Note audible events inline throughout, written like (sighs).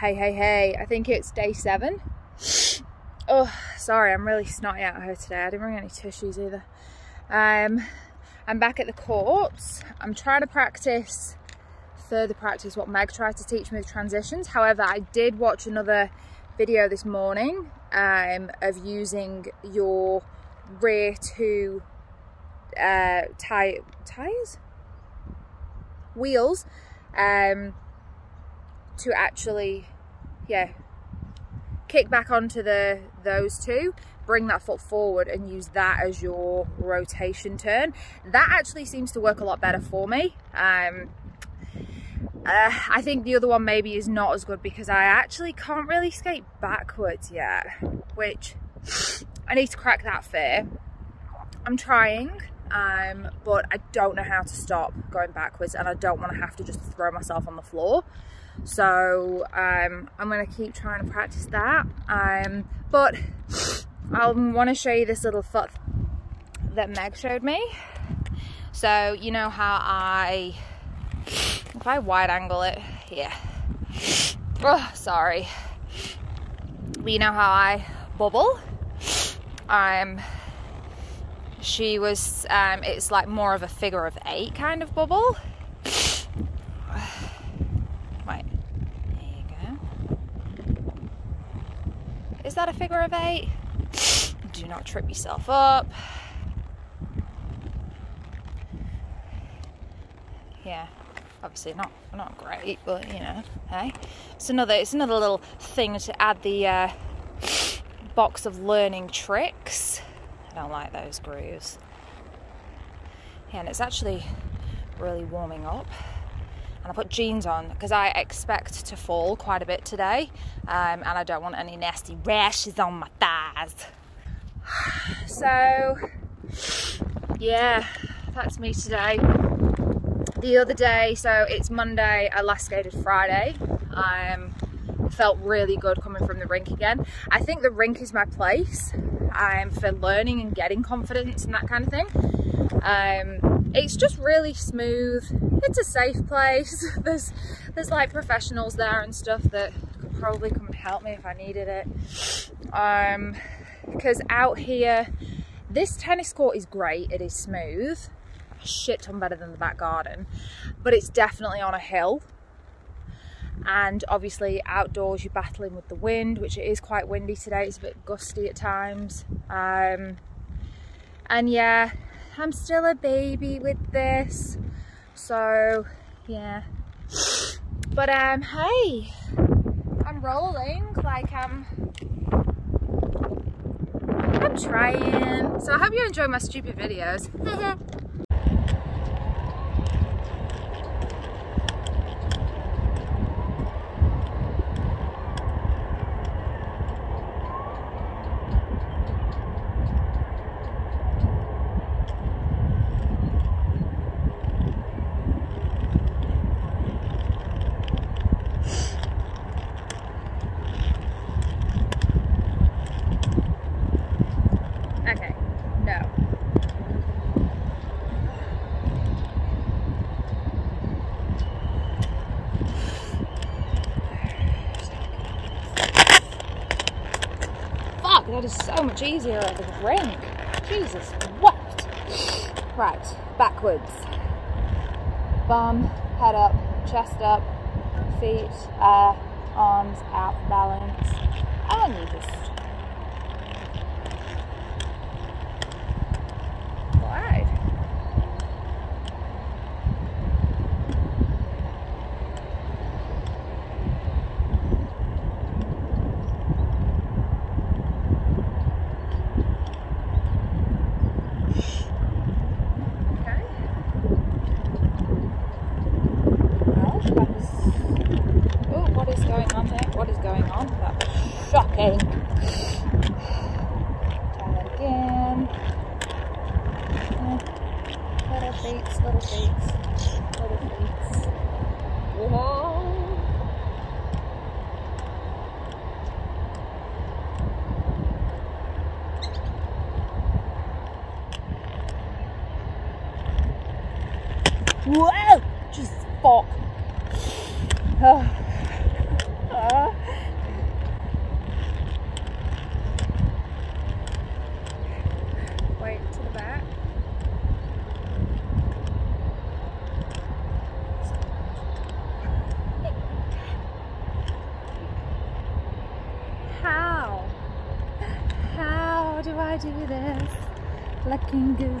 hey, hey, hey. I think it's day seven. Oh, sorry, I'm really snotty out here today. I didn't bring any tissues either. Um, I'm back at the courts. I'm trying to practice, further practice what Meg tried to teach me with transitions. However, I did watch another video this morning um, of using your rear two uh, tie, tires? Wheels um, to actually, yeah, kick back onto the those two. Bring that foot forward and use that as your rotation turn. That actually seems to work a lot better for me. Um, uh, I think the other one maybe is not as good because I actually can't really skate backwards yet which I need to crack that fear. I'm trying um, but I don't know how to stop going backwards and I don't want to have to just throw myself on the floor so um, I'm going to keep trying to practice that. Um, but I want to show you this little foot that Meg showed me. So you know how I, if I wide angle it, yeah. Oh, sorry. But you know how I bubble? Um, she was, um, it's like more of a figure of eight kind of bubble. Is that a figure of eight? Do not trip yourself up. Yeah, obviously not not great, but you know, hey, it's another it's another little thing to add the uh, box of learning tricks. I don't like those grooves. Yeah, and it's actually really warming up and I put jeans on because I expect to fall quite a bit today um, and I don't want any nasty rashes on my thighs. (sighs) So yeah, that's me today. The other day, so it's Monday, I last skated Friday. Um, felt really good coming from the rink again. I think the rink is my place um, for learning and getting confidence and that kind of thing. Um, it's just really smooth. It's a safe place. (laughs) There's there's like professionals there and stuff that could probably come and help me if I needed it. Um, because out here, this tennis court is great. It is smooth. A shit ton better than the back garden, but it's definitely on a hill and obviously outdoors you're battling with the wind which it is quite windy today it's a bit gusty at times um, and yeah I'm still a baby with this. So yeah. But um hey. I'm rolling like I'm I'm trying. So I hope you enjoy my stupid videos (laughs) that is so much easier at the rink. Jesus, what? Right, backwards. Bum, head up, chest up, feet, uh, arms out balance. And you just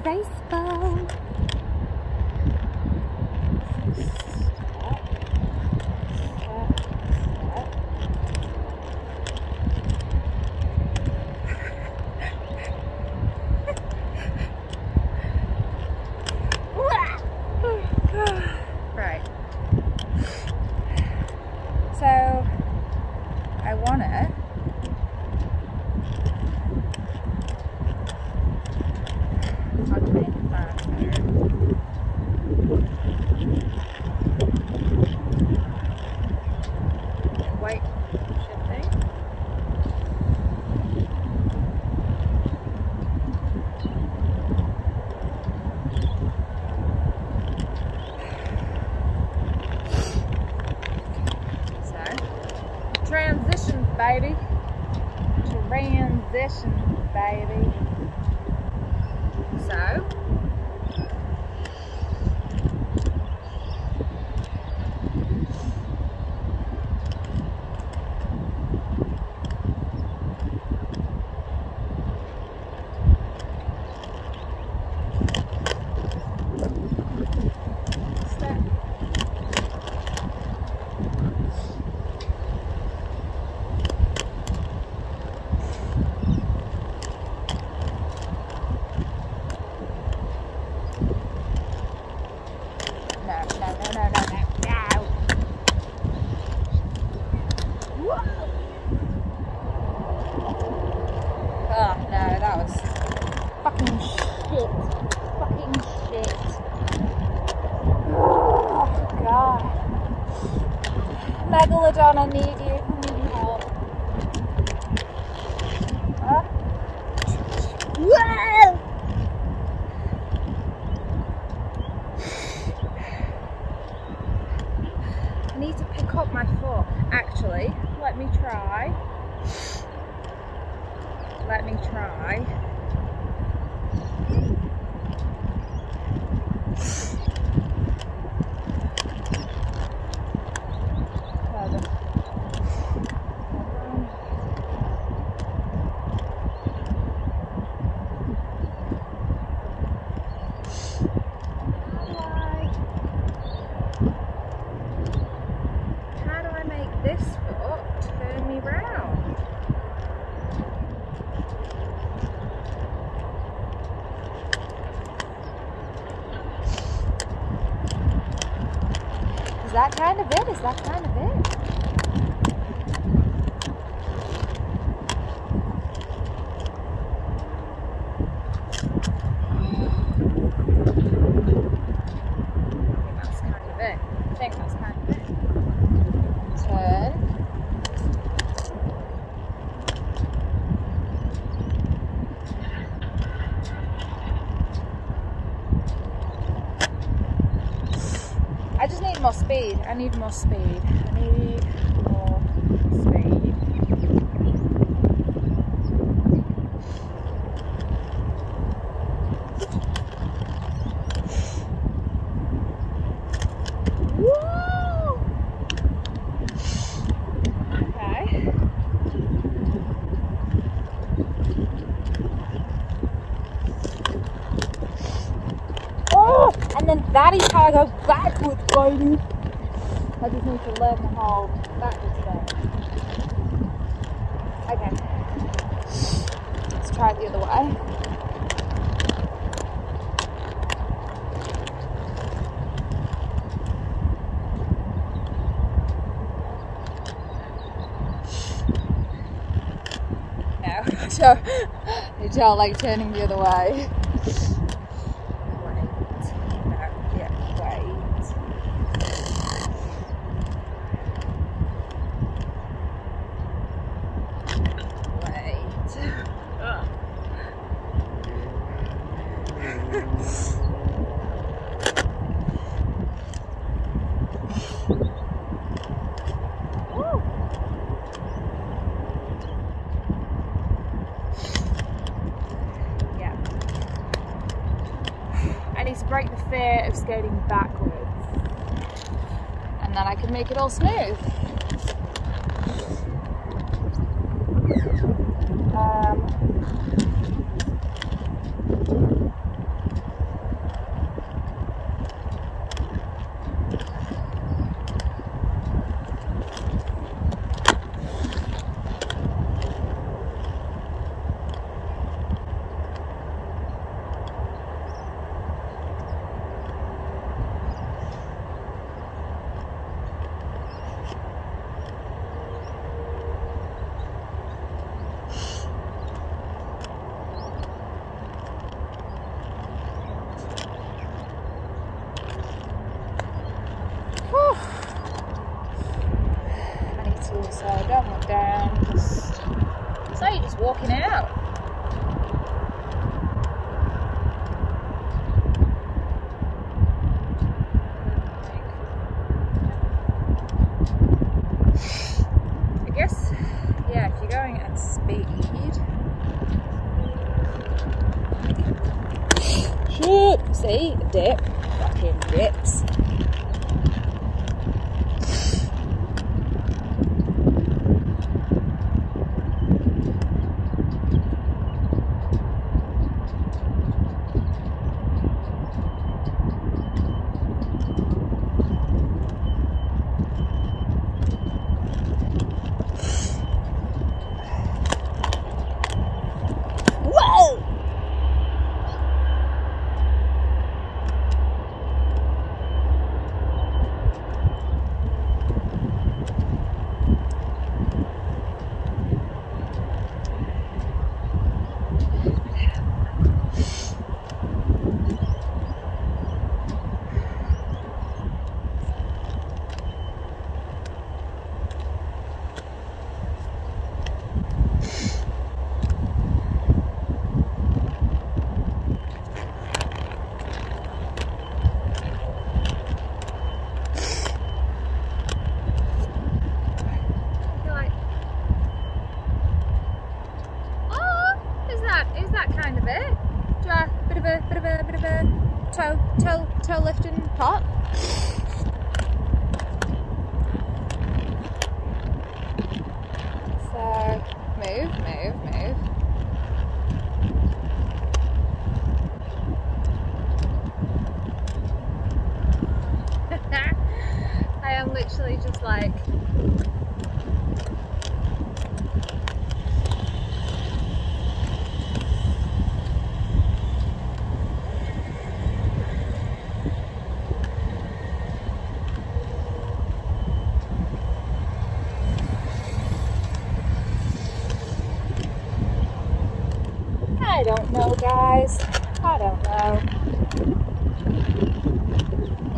guys. that kind of it. more speed. I need more speed. I need more speed. And that is how I go backwards, baby. I just need to learn the whole backwards thing. Okay. Let's try it the other way. No, (laughs) so you tell like turning the other way. break the fear of skating backwards. And then I can make it all smooth. So you're just walking out. I guess, yeah, if you're going at speed. Shoot! See, dip, fucking dips. Whoa! You're like, oh, is that is that kind of it? Do a bit of a bit of a bit of a toe toe toe lifting pot? So move, move, move. I am just like I don't know, guys. I don't know.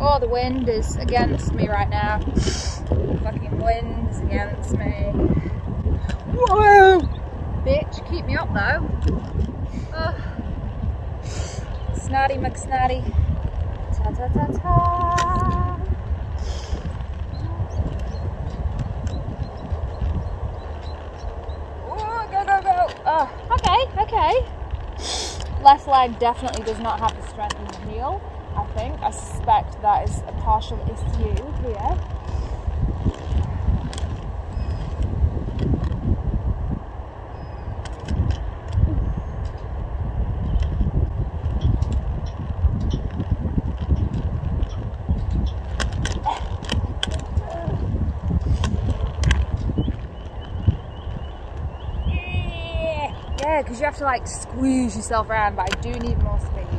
Oh, the wind is against me right now. The Fucking wind is against me. Whoa! Bitch, keep me up though. Oh. Snotty McSnotty. Ta ta ta ta. Go, go, go. Okay, okay. Left leg definitely does not have the strength in the heel, I. Suspect that is a partial issue here. Yeah, because you have to like squeeze yourself around, but I do need more speed.